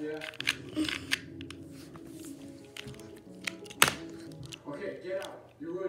Yeah. Okay, get out. You're ruining